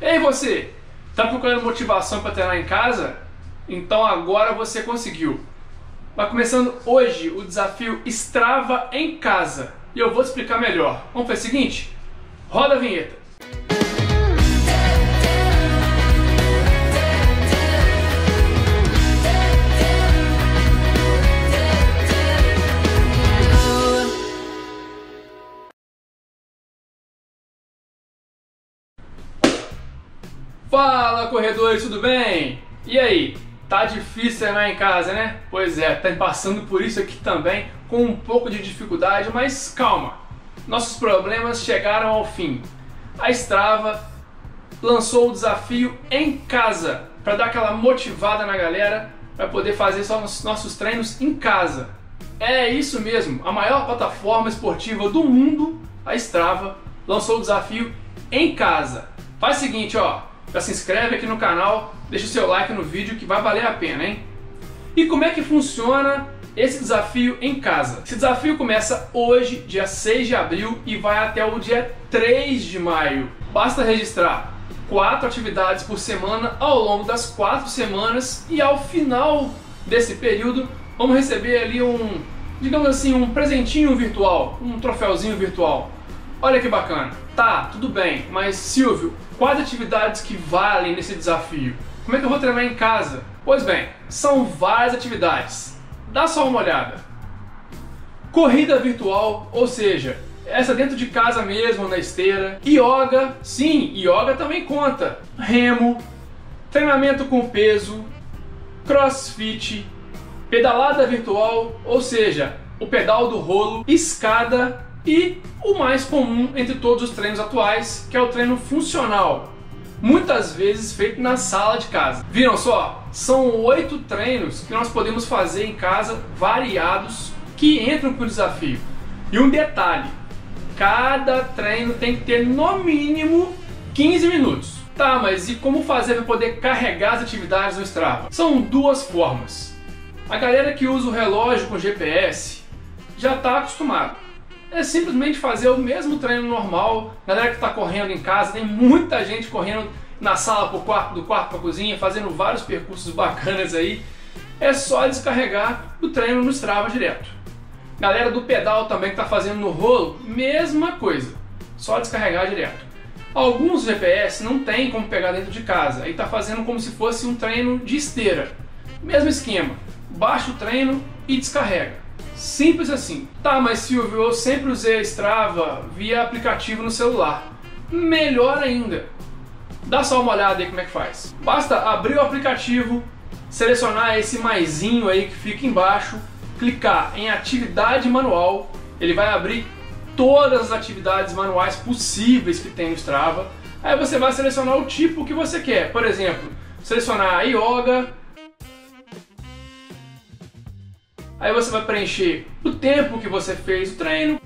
Ei você, tá procurando motivação para treinar em casa? Então agora você conseguiu. Vai começando hoje o desafio Strava em casa e eu vou te explicar melhor. Vamos fazer o seguinte? Roda a vinheta. Fala corredores, tudo bem? E aí, tá difícil treinar em casa, né? Pois é, tá passando por isso aqui também com um pouco de dificuldade, mas calma, nossos problemas chegaram ao fim. A Strava lançou o desafio em casa para dar aquela motivada na galera para poder fazer só os nossos treinos em casa. É isso mesmo, a maior plataforma esportiva do mundo, a Strava, lançou o desafio em casa. Faz o seguinte, ó, já se inscreve aqui no canal, deixa o seu like no vídeo que vai valer a pena, hein? E como é que funciona esse desafio em casa? Esse desafio começa hoje, dia 6 de abril, e vai até o dia 3 de maio. Basta registrar quatro atividades por semana ao longo das quatro semanas e ao final desse período vamos receber ali um, digamos assim, um presentinho virtual, um troféuzinho virtual. Olha que bacana. Tá, tudo bem, mas Silvio, quais atividades que valem nesse desafio? Como é que eu vou treinar em casa? Pois bem, são várias atividades. Dá só uma olhada. Corrida virtual, ou seja, essa dentro de casa mesmo, na esteira. Yoga, sim, yoga também conta. Remo, treinamento com peso, crossfit, pedalada virtual, ou seja, o pedal do rolo, escada e o mais comum entre todos os treinos atuais, que é o treino funcional, muitas vezes feito na sala de casa. Viram só? São oito treinos que nós podemos fazer em casa, variados, que entram para o desafio. E um detalhe: cada treino tem que ter no mínimo 15 minutos. Tá, mas e como fazer para poder carregar as atividades no Strava? São duas formas. A galera que usa o relógio com GPS já está acostumado é simplesmente fazer o mesmo treino normal. Galera que está correndo em casa, tem muita gente correndo na sala pro quarto, do quarto para a cozinha, fazendo vários percursos bacanas aí. É só descarregar o treino no Strava direto. Galera do pedal também que está fazendo no rolo, mesma coisa. Só descarregar direto. Alguns GPS não tem como pegar dentro de casa, aí está fazendo como se fosse um treino de esteira. Mesmo esquema. Baixa o treino e descarrega. Simples assim. Tá, mas Silvio, eu sempre usei a Strava via aplicativo no celular. Melhor ainda. Dá só uma olhada aí como é que faz. Basta abrir o aplicativo, selecionar esse maisinho aí que fica embaixo, clicar em atividade manual, ele vai abrir todas as atividades manuais possíveis que tem no Strava. Aí você vai selecionar o tipo que você quer. Por exemplo, selecionar yoga, Aí você vai preencher o tempo que você fez o treino,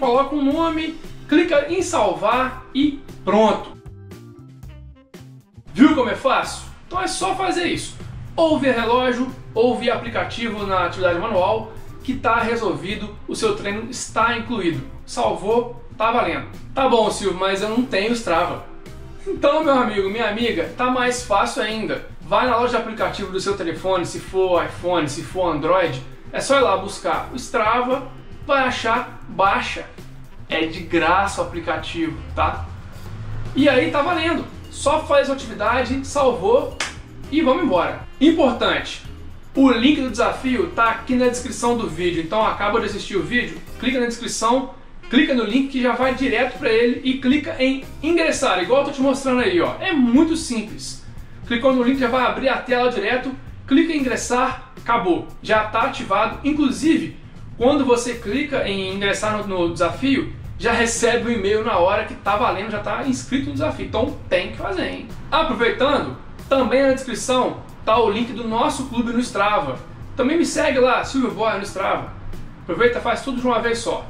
coloca um nome, clica em salvar e pronto. Viu como é fácil? Então é só fazer isso. Ou via relógio, ou via aplicativo na atividade manual, que está resolvido, o seu treino está incluído. Salvou, tá valendo. Tá bom, Silvio, mas eu não tenho Strava. Então, meu amigo, minha amiga, tá mais fácil ainda. Vai na loja de aplicativo do seu telefone, se for iPhone, se for Android, é só ir lá buscar o Strava, vai achar, baixa. É de graça o aplicativo, tá? E aí tá valendo. Só faz a atividade, salvou e vamos embora. Importante, o link do desafio tá aqui na descrição do vídeo, então acaba de assistir o vídeo, clica na descrição, clica no link que já vai direto para ele e clica em ingressar, igual eu tô te mostrando aí, ó. É muito simples. Clicou no link, já vai abrir a tela direto, clica em ingressar, acabou. Já está ativado. Inclusive, quando você clica em ingressar no, no desafio, já recebe o e-mail na hora que está valendo, já está inscrito no desafio. Então tem que fazer, hein? Aproveitando, também na descrição está o link do nosso clube no Strava. Também me segue lá, Silvio Boy no Strava. Aproveita, faz tudo de uma vez só.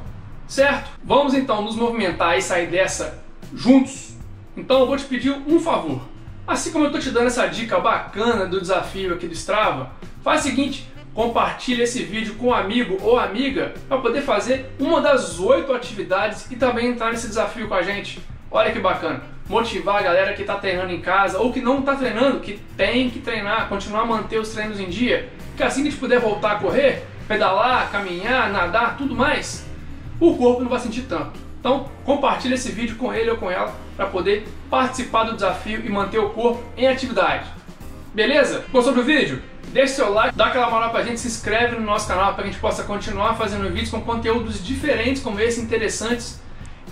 Certo? Vamos então nos movimentar e sair dessa juntos. Então eu vou te pedir um favor. Assim como eu estou te dando essa dica bacana do desafio aqui do Strava, faz o seguinte, compartilhe esse vídeo com um amigo ou amiga para poder fazer uma das oito atividades e também entrar nesse desafio com a gente. Olha que bacana. Motivar a galera que está treinando em casa ou que não está treinando, que tem que treinar, continuar a manter os treinos em dia. Que assim que a gente puder voltar a correr, pedalar, caminhar, nadar, tudo mais, o corpo não vai sentir tanto. Então, compartilhe esse vídeo com ele ou com ela para poder participar do desafio e manter o corpo em atividade. Beleza? Gostou do vídeo? Deixe seu like, dá aquela moral pra gente, se inscreve no nosso canal para que a gente possa continuar fazendo vídeos com conteúdos diferentes como esse, interessantes.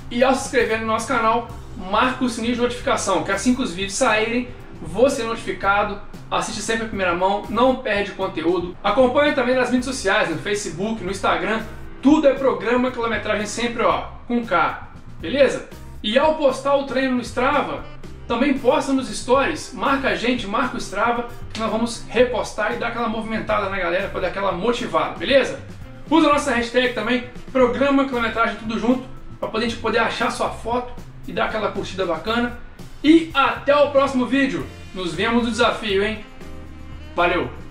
E ao se inscrever no nosso canal, marca o sininho de notificação, que assim que os vídeos saírem, você é notificado, assiste sempre em primeira mão, não perde conteúdo. Acompanhe também nas mídias sociais, no Facebook, no Instagram, tudo é programa quilometragem sempre, ó, com K, beleza? E ao postar o treino no Strava, também posta nos stories, marca a gente, marca o Strava, que nós vamos repostar e dar aquela movimentada na galera para dar aquela motivada, beleza? Usa a nossa hashtag também, programa quilometragem tudo junto, para poder a gente poder achar sua foto e dar aquela curtida bacana. E até o próximo vídeo. Nos vemos no desafio, hein? Valeu!